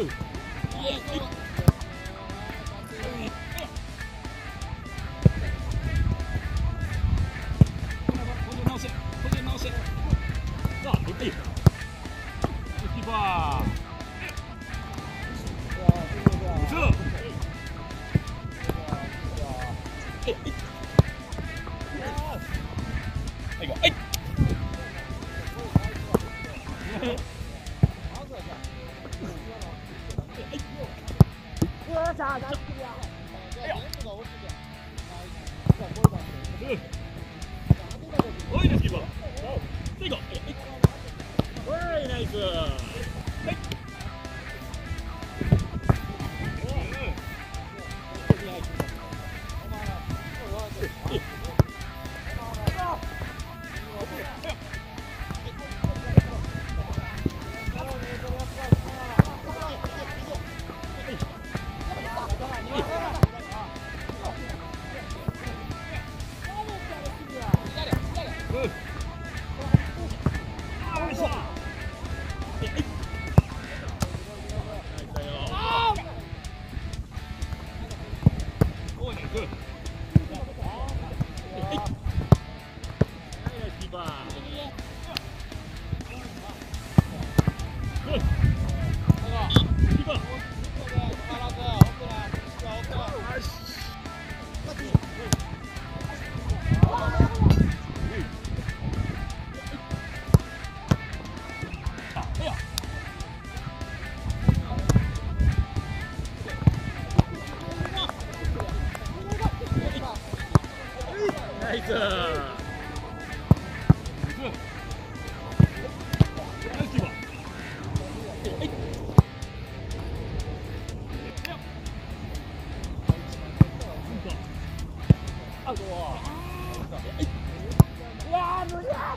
はい。よっしゃナイスクリアお Good. ナイス。うわー無理や